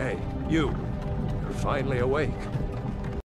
Hey, you. You're finally awake.